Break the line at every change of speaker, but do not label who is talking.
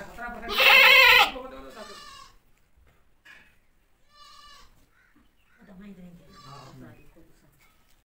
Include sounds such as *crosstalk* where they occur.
*laughs*
दवाई देंगे